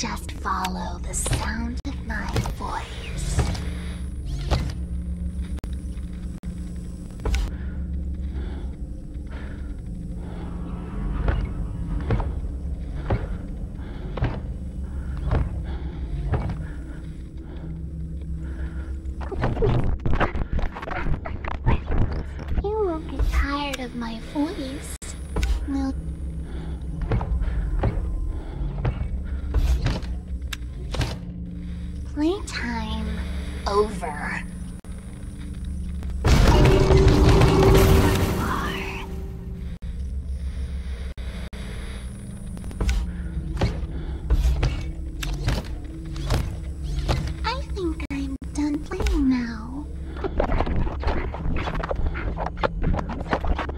Just follow the sound of my voice. You won't get tired of my voice. Will over. I think I'm done playing now.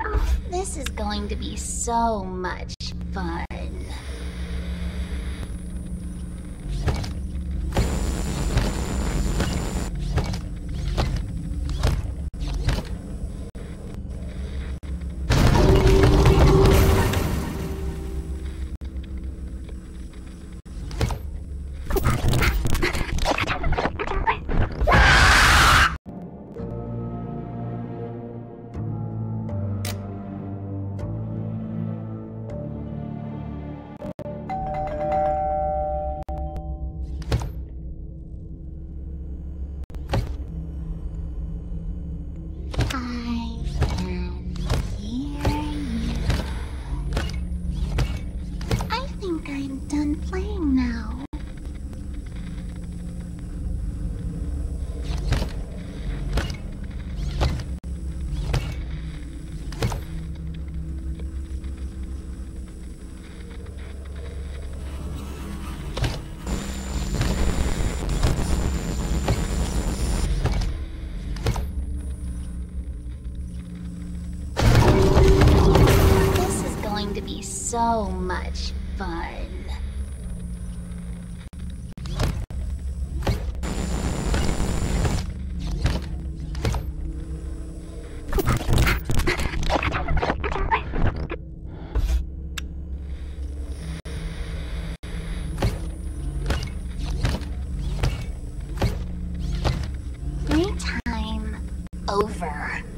Oh, this is going to be so much fun. So much fun. Over.